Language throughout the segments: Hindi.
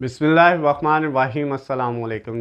बिसमीम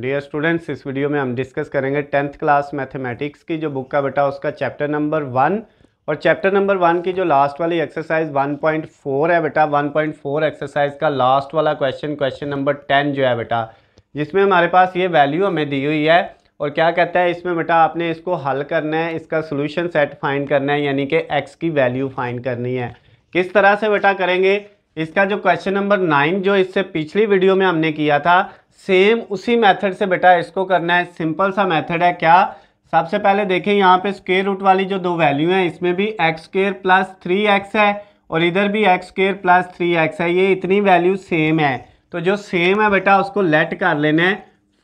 डियर स्टूडेंट्स इस वीडियो में हम डिस्कस करेंगे टेंथ क्लास मैथमेटिक्स की, जो बुक का बेटा, उसका चैप्टर नंबर वन और चैप्टर नंबर वन की जो लास्ट वाली एक्सरसाइज 1.4 है बेटा 1.4 एक्सरसाइज का लास्ट वाला क्वेश्चन क्वेश्चन नंबर टेन जो है बेटा, जिसमें हमारे पास ये वैल्यू हमें दी हुई है। और क्या कहता है इसमें बेटा, आपने इसको हल करना है, इसका सोल्यूशन सेट फाइंड करना है, यानी कि एक्स की वैल्यू फाइंड करनी है। किस तरह से बेटा करेंगे? इसका जो क्वेश्चन नंबर नाइन जो इससे पिछली वीडियो में हमने किया था सेम उसी मेथड से बेटा इसको करना है। सिंपल सा मेथड है। क्या? सबसे पहले देखें, यहाँ पे स्केयर रूट वाली जो दो वैल्यू हैं, इसमें भी X square plus three X है और इधर भी X square plus three X है। ये इतनी वैल्यू सेम है। तो जो सेम है बेटा, उसको लेट कर लेना है,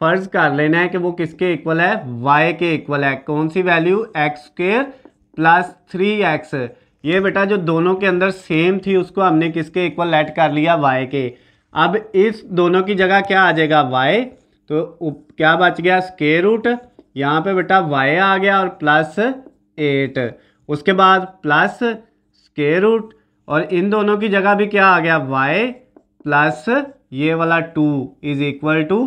फ़र्ज़ कर लेना है कि वो किसके इक्वल है? वाई के इक्वल है। कौन सी value X square plus three X ये बेटा जो दोनों के अंदर सेम थी, उसको हमने किसके इक्वल लेट कर लिया? वाई के। अब इस दोनों की जगह क्या आ जाएगा? वाई तो क्या बच गया? स्केयर रूट यहाँ पे बेटा वाई आ गया और प्लस एट उसके बाद प्लस स्केयर रूट और इन दोनों की जगह भी क्या आ गया? वाई प्लस ये वाला two is equal to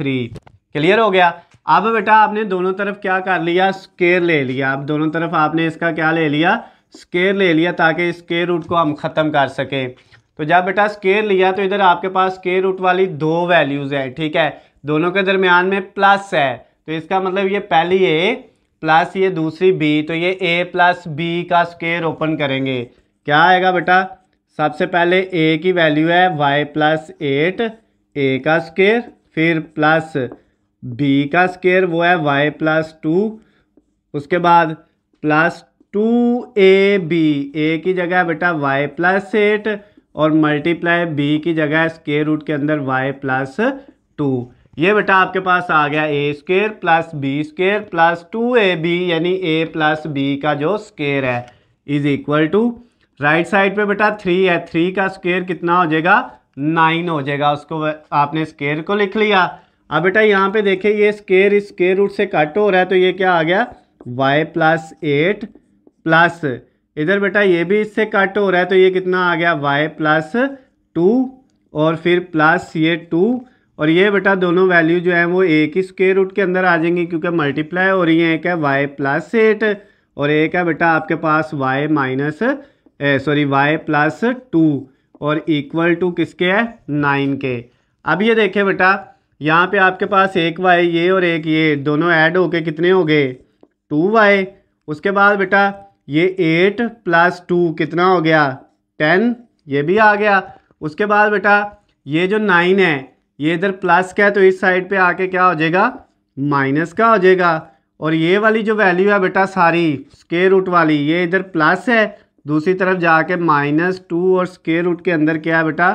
three clear हो गया? अब बेटा आपने दोनों तरफ़ क्या कर लिया? स्केयर ले लिया। अब दोनों तरफ़ आपने इसका क्या ले लिया? स्केयर ले लिया ताकि स्केयर रूट को हम ख़त्म कर सकें। तो जब बेटा स्केयर लिया तो इधर आपके पास स्केयर रूट वाली दो वैल्यूज़ हैं, ठीक है? दोनों के दरमियान में प्लस है। तो इसका मतलब ये पहली ए प्लस ये दूसरी बी तो ये ए प्लस बी का स्केयर ओपन करेंगे। क्या आएगा बेटा? सबसे पहले ए की वैल्यू है वाई प्लस एट ए का स्केयर फिर प्लस बी का स्केयर वो है वाई प्लस टू उसके बाद plus two A B, A की जगह बेटा वाई प्लस एट और मल्टीप्लाई बी की जगह स्केयर रूट के अंदर वाई प्लस टू ये बेटा आपके पास आ गया A square plus B square plus two A B, यानी ए प्लस बी का जो स्केयर है is equal to right side पे बेटा थ्री है। थ्री का स्केयर कितना हो जाएगा? नाइन हो जाएगा। उसको आपने स्केयर को लिख लिया। अब बेटा यहाँ पे देखिए, ये स्केयर इस स्केयर रूट से कट हो रहा है तो ये क्या आ गया? Y plus eight plus. इधर बेटा ये भी इससे कट हो रहा है तो ये कितना आ गया? वाई प्लस टू और फिर प्लस ये टू। और ये बेटा दोनों वैल्यू जो है वो एक ही स्केयर रूट के अंदर आ जाएँगी, क्योंकि मल्टीप्लाई हो रही है। एक है वाई प्लस एट और एक है बेटा आपके पास Y minus sorry Y plus two और इक्वल टू किसके है? नाइन के। अब ये देखें बेटा, यहाँ पे आपके पास एक वाई ये और एक, ये दोनों ऐड होके कितने हो गए? टू वाई उसके बाद बेटा ये एट प्लस टू कितना हो गया? टेन ये भी आ गया। उसके बाद बेटा, ये जो नाइन है, ये इधर प्लस का है? तो इस साइड पे आके क्या हो जाएगा? माइनस का हो जाएगा। और ये वाली जो वैल्यू है बेटा, सारी स्केयर रूट वाली, ये इधर प्लस है। दूसरी तरफ़ जाके माइनस टू और स्केयर रूट के अंदर क्या है बेटा?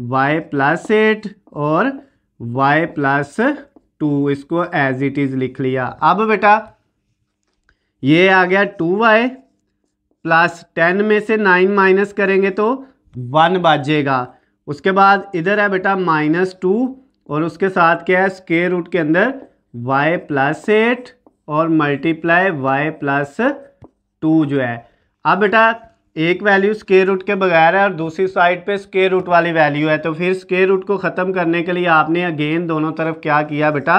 वाई प्लस एट और वाई प्लस टू इसको एज इट इज़ लिख लिया। अब बेटा, ये आ गया टू वाई प्लस टेन में से नाइन माइनस करेंगे तो वन बाजेगा। उसके बाद इधर है बेटा माइनस टू और उसके साथ क्या है? स्केयर रूट के अंदर वाई प्लस एट और मल्टीप्लाई वाई प्लस टू जो है। अब बेटा एक वैल्यू स्केयर रूट के बगैर है और दूसरी साइड पे स्केयर रूट वाली वैल्यू है तो फिर स्केयर रूट को ख़त्म करने के लिए आपने अगेन दोनों तरफ़ क्या किया बेटा?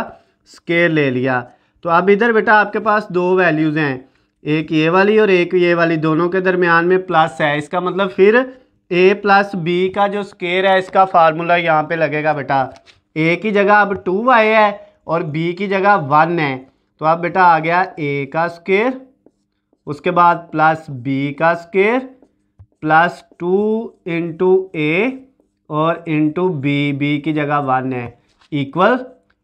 स्केयर ले लिया। तो अब इधर बेटा आपके पास दो वैल्यूज़ हैं। एक ये वाली और एक ये वाली दोनों के दरमियान में प्लस है। इसका मतलब फिर ए प्लस बी का जो स्केयर है, इसका फार्मूला यहाँ पे लगेगा बेटा। ए की जगह अब टू आए है और बी की जगह वन है। तो अब बेटा आ गया ए का स्केयर उसके बाद प्लस बी का square plus two into A और इंटू बी बी की जगह वन है। इक्वल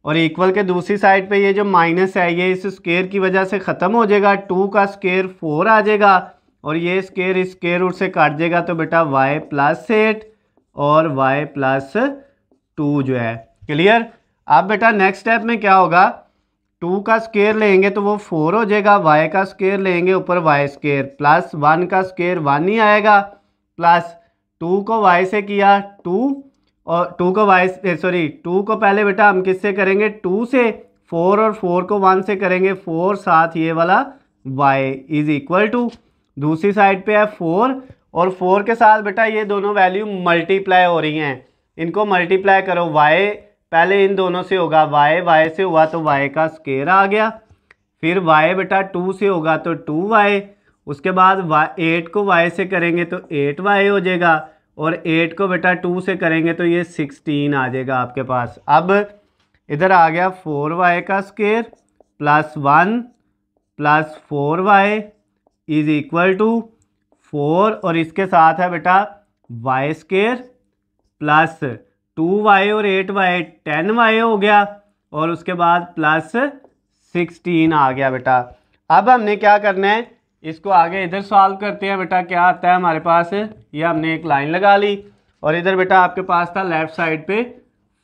और इक्वल के दूसरी साइड पे ये जो माइनस है, ये इस स्केयर की वजह से ख़त्म हो जाएगा। टू का स्केयर फोर आ जाएगा और ये स्केयर स्केयर रूट से काट जाएगा तो बेटा वाई प्लस एट और वाई प्लस टू जो है। क्लियर अब बेटा नेक्स्ट स्टेप में क्या होगा? टू का स्केयर लेंगे तो वो फोर हो जाएगा। वाई का स्केयर लेंगे ऊपर वाई स्केयर प्लस वन का स्केयर वन ही आएगा। प्लस टू को वाई से किया टू और टू को वाई सॉरी टू को पहले बेटा हम किससे करेंगे? टू से, फोर और फोर को वन से करेंगे, फोर साथ ये वाला वाई इज़ इक्वल टू दूसरी साइड पे है फोर, और फोर के साथ बेटा ये दोनों वैल्यू मल्टीप्लाई हो रही हैं। इनको मल्टीप्लाई करो वाई पहले इन दोनों से होगा वाई वाई से हुआ तो वाई का स्केयर आ गया। फिर वाई बेटा टू से होगा तो टू वाई उसके बाद वाई एट को वाई से करेंगे तो एट वाई हो जाएगा। और एट को बेटा टू से करेंगे तो ये सिक्सटीन आ जाएगा आपके पास। अब इधर आ गया फोर वाई का square plus one plus four Y is equal to four और इसके साथ है बेटा Y square plus two Y और एट वाई टेन वाई हो गया और उसके बाद प्लस सिक्सटीन आ गया बेटा। अब हमने क्या करना है? इसको आगे इधर सॉल्व करते हैं, बेटा, क्या आता है हमारे पास? ये हमने एक लाइन लगा ली। और इधर, बेटा, आपके पास था लेफ़्ट साइड पे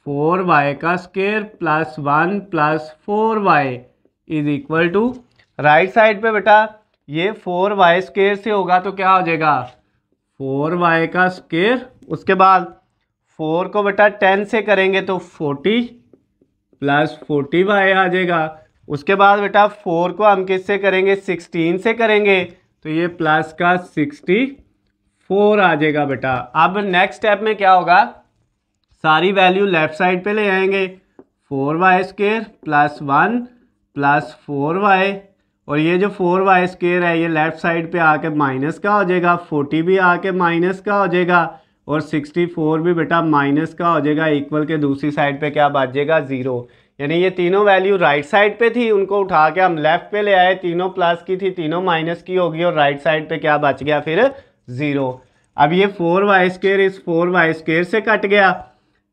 फोर वाई का square plus one plus four Y is equal to right side पे, बेटा, ये फोर वाई स्केयर से होगा तो क्या हो जाएगा? फोर वाई का स्केयर, उसके बाद फोर को बेटा टेन से करेंगे तो फोर्टी प्लस फोर्टी वाई आ जाएगा। उसके बाद बेटा फोर को हम किससे करेंगे? सिक्सटीन से करेंगे। तो ये प्लस का सिक्सटी फोर आ जाएगा बेटा। अब नेक्स्ट स्टेप में क्या होगा? सारी वैल्यू लेफ़्ट साइड पे ले आएँगे। Four Y square plus one plus four Y और ये जो फोर वाई स्केयर है, ये लेफ़्ट साइड पे आके माइनस का हो जाएगा। फोर्टी भी आके माइनस का हो जाएगा। और सिक्सटी फोर भी बेटा माइनस का हो जाएगा। इक्वल के दूसरी साइड पे क्या बच जाएगा? ज़ीरो यानी ये तीनों वैल्यू राइट साइड पे थी, उनको उठा के हम लेफ़्ट पे ले आए, तीनों प्लस की थी, तीनों माइनस की होगी और राइट साइड पे क्या बच गया फिर? ज़ीरो अब ये फोर वाई स्केयर इस फोर वाई स्केयर से कट गया।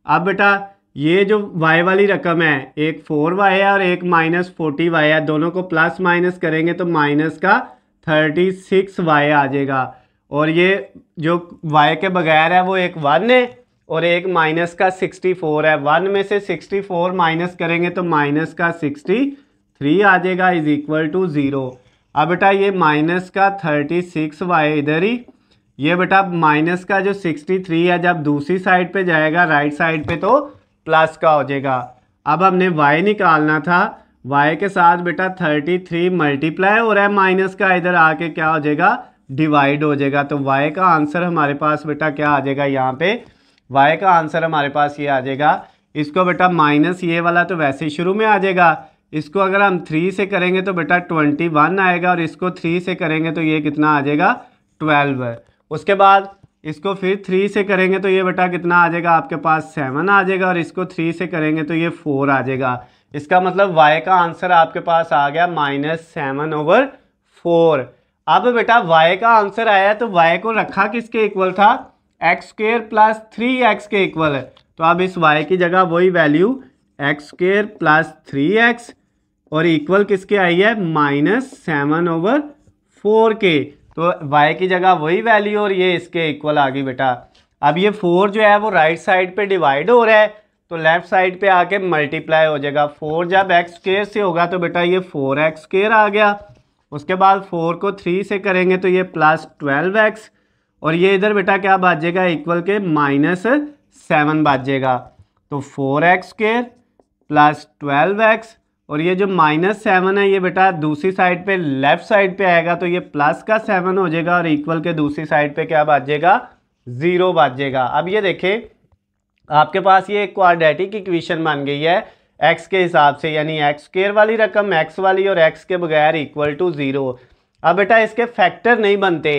अब बेटा, ये जो वाई वाली रकम है, एक फोर वाई है और एक माइनस फोर्टी वाई है, दोनों को प्लस माइनस करेंगे तो माइनस का थर्टी सिक्स वाई आ जाएगा। और ये जो वाई के बगैर है, वो एक वन है। और एक माइनस का सिक्सटी फोर है। वन में से सिक्सटी फोर माइनस करेंगे तो माइनस का सिक्सटी थ्री आ जाएगा इज़ इक्वल टू ज़ीरो अब बेटा ये माइनस का थर्टी सिक्स वाई इधर ही। ये बेटा माइनस का जो सिक्सटी थ्री है, जब दूसरी साइड पे जाएगा राइट साइड पे तो प्लस का हो जाएगा। अब हमने वाई निकालना था। वाई के साथ बेटा थर्टी थ्री मल्टीप्लाई हो रहा है माइनस का, इधर आके क्या हो जाएगा डिवाइड हो जाएगा। तो वाई का आंसर हमारे पास बेटा क्या आ जाएगा, यहाँ पे वाई का आंसर हमारे पास ये आ जाएगा। इसको बेटा माइनस ये वाला तो वैसे ही शुरू में आ जाएगा। इसको अगर हम थ्री से करेंगे तो बेटा ट्वेंटी वन आएगा और इसको थ्री से करेंगे तो ये कितना आ जाएगा? ट्वेल्व उसके बाद इसको फिर थ्री से करेंगे तो ये बेटा कितना आ जाएगा? आपके पास सेवन आ जाएगा और इसको थ्री से करेंगे तो ये फोर आ जाएगा। इसका मतलब वाई का आंसर आपके पास आ गया माइनस सेवन ओवर फोर अब बेटा वाई का आंसर आया तो वाई को रखा किसके इक्वल था? X square plus three X के इक्वल है। तो अब इस वाई की जगह वही value X square plus three X और इक्वल किसके आई है? माइनस सेवन ओवर फोर के। तो वाई की जगह वही वैल्यू और ये इसके इक्वल आ गई बेटा। अब ये फोर जो है वो राइट साइड पे डिवाइड हो रहा है तो लेफ़्ट साइड पे आके मल्टीप्लाई हो जाएगा। फोर जब एक्स स्केयर से होगा तो बेटा ये फोर एक्स स्केयर आ गया। उसके बाद फोर को थ्री से करेंगे तो ये प्लस ट्वेल्व एक्स और ये इधर बेटा क्या बाजेगा? इक्वल के माइनस सेवन बाजेगा। तो four X square plus twelve X और ये जो माइनस सेवन है ये बेटा दूसरी साइड पे लेफ़्ट साइड पे आएगा तो ये प्लस का सेवन हो जाएगा और इक्वल के दूसरी साइड पे क्या बाजेगा? ज़ीरो बाजेगा। अब ये देखें, आपके पास ये एक क्वाड्रेटिक इक्वेशन बन गई है। एक्स के हिसाब से, यानी एक्स स्केयर वाली रकम एक्स वाली और एक्स के बगैर इक्वल टू ज़ीरो अब बेटा इसके फैक्टर नहीं बनते।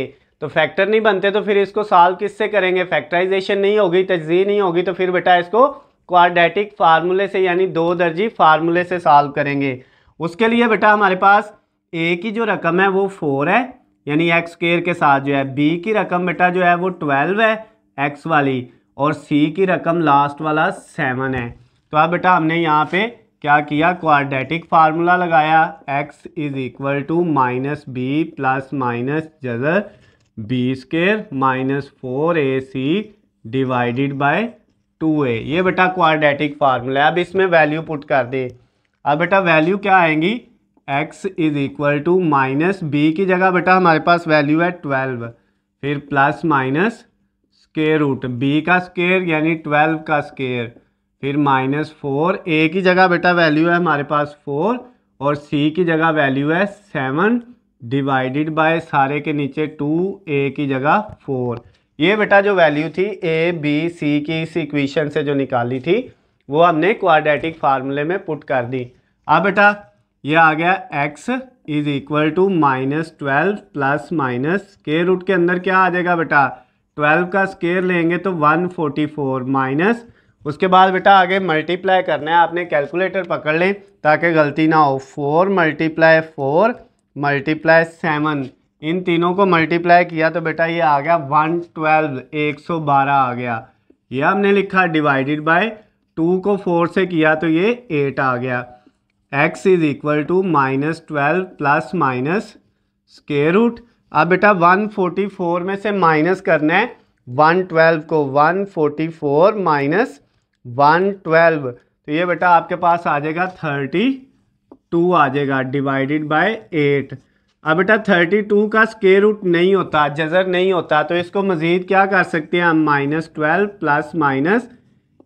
तो फैक्टर नहीं बनते तो फिर इसको सॉल्व किससे करेंगे? फैक्टराइजेशन नहीं होगी तजी नहीं होगी तो फिर बेटा इसको क्वाड्रेटिक फार्मूले से, यानी दो दर्जी फार्मूले से सॉल्व करेंगे। उसके लिए बेटा हमारे पास ए की जो रकम है वो फोर है, यानी एक्स स्केयर के साथ जो है बी की रकम बेटा जो है वो ट्वेल्व है एक्स वाली, और सी की रकम लास्ट वाला सेवन है। तो अब बेटा हमने यहाँ पे क्या किया? क्वाड्रेटिक फार्मूला लगाया X is equal to minus B plus minus Jhajjar B square minus four A C divided by two A. ये बेटा क्वाड्रेटिक फार्मूला है। अब इसमें वैल्यू पुट कर दे। अब बेटा वैल्यू क्या आएँगी? X is equal to minus B की जगह बेटा हमारे पास वैल्यू है ट्वेल्व फिर plus minus square root B का स्केयर यानी ट्वेल्व का स्केयर फिर माइनस फोर ए की जगह बेटा वैल्यू है हमारे पास फोर और सी की जगह वैल्यू है सेवन डिवाइडेड बाय सारे के नीचे टू ए की जगह फोर ये बेटा जो वैल्यू थी ए बी सी की इस इक्वेशन से जो निकाली थी, वो हमने क्वाड्रेटिक फार्मूले में पुट कर दी. अब बेटा, ये आ गया x is equal to minus twelve plus minus square root के अंदर क्या आ जाएगा बेटा? ट्वेल्व का स्केयर लेंगे तो वन फोर्टी फोर माइनस उसके बाद बेटा आगे मल्टीप्लाई करना है, आपने कैलकुलेटर पकड़ लें, ताकि गलती ना हो. Four multiply four multiply seven इन तीनों को मल्टीप्लाई किया तो बेटा ये आ गया वन ट्वेल्व एक सौ बारह आ गया। ये हमने लिखा डिवाइडेड बाय टू को फोर से किया तो ये एट आ गया। X is equal to minus twelve plus minus square root अब बेटा वन फोर्टी फोर में से माइनस करना है। वन ट्वेल्व को one forty four minus one twelve तो ये बेटा आपके पास आ जाएगा थर्टी टू आ जाएगा डिवाइडेड बाय एट अब बेटा थर्टी टू का स्केयर रूट नहीं होता, जजर नहीं होता तो इसको मज़ीद क्या कर सकते हैं हम? माइनस ट्वेल्व प्लस माइनस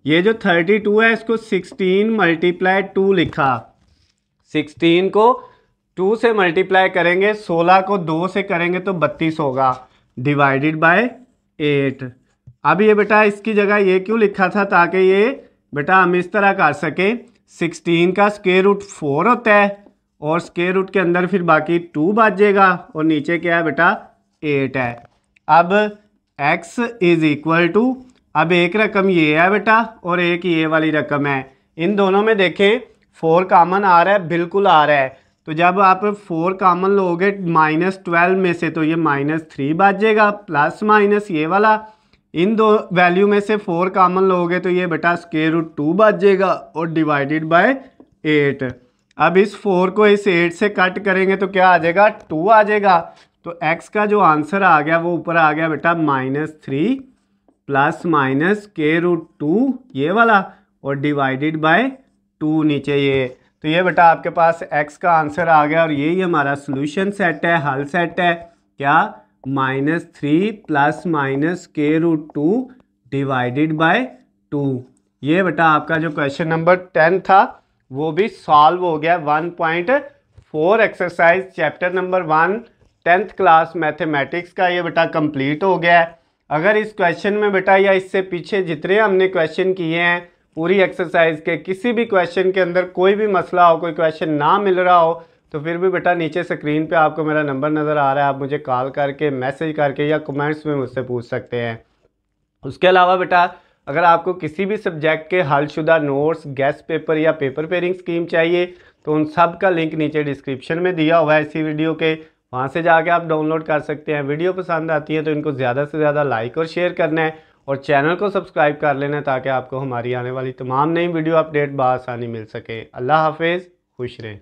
ये जो थर्टी टू है, इसको सिक्सटीन मल्टीप्लाई टू लिखा। सिक्सटीन को टू से मल्टीप्लाई करेंगे, सोलह को दो से करेंगे तो बत्तीस होगा डिवाइडेड बाय एट अब ये बेटा इसकी जगह ये क्यों लिखा था ताकि ये बेटा हम इस तरह कर सकें? सिक्सटीन का स्केयर रूट फोर होता है और स्केयर रूट के अंदर फिर बाकी टू बाजेगा और नीचे क्या है बेटा? एट है। अब x इज़ इक्वल टू अब एक रकम ये है बेटा और एक ये वाली रकम है। इन दोनों में देखें फोर कामन आ रहा है, बिल्कुल आ रहा है। तो जब आप फोर कामन लोगे माइनस ट्वेल्व में से तो ये माइनस थ्री बाजेगा प्लस माइनस ये वाला। इन दो वैल्यू में से फोर कामन लोगे तो ये बेटा स्केयर रूट टू बचेगा और डिवाइडेड बाय एट अब इस फोर को इस एट से कट करेंगे तो क्या आ जाएगा? टू आ जाएगा। तो एक्स का जो आंसर आ गया, वो ऊपर आ गया बेटा माइनस थ्री प्लस माइनस के रूट टू ये वाला, और डिवाइडेड बाय टू नीचे ये। तो ये बेटा आपके पास एक्स का आंसर आ गया और यही हमारा सोल्यूशन सेट है, हल सेट है। क्या? माइनस थ्री प्लस माइनस के root two divided by two ये बेटा आपका जो क्वेश्चन नंबर टेन था, वो भी सॉल्व हो गया one point four exercise chapter number one tenth class mathematics का ये बेटा कंप्लीट हो गया है। अगर इस क्वेश्चन में बेटा या इससे पीछे जितने हमने क्वेश्चन किए हैं, पूरी एक्सरसाइज के किसी भी क्वेश्चन के अंदर कोई भी मसला हो, कोई क्वेश्चन ना मिल रहा हो तो फिर भी बेटा नीचे स्क्रीन पे आपको मेरा नंबर नज़र आ रहा है, आप मुझे कॉल करके, मैसेज करके या कमेंट्स में मुझसे पूछ सकते हैं। उसके अलावा बेटा, अगर आपको किसी भी सब्जेक्ट के हलशुदा नोट्स गेस्ट पेपर या पेपर पेयरिंग स्कीम चाहिए तो उन सब का लिंक नीचे डिस्क्रिप्शन में दिया हुआ है इसी वीडियो के। वहाँ से जाके आप डाउनलोड कर सकते हैं। वीडियो पसंद आती है तो इनको ज़्यादा से ज़्यादा लाइक और शेयर करना है और चैनल को सब्सक्राइब कर लेना है ताकि आपको हमारी आने वाली तमाम नई वीडियो अपडेट बसानी मिल सके। अल्लाह हाफिज़, खुश रहें।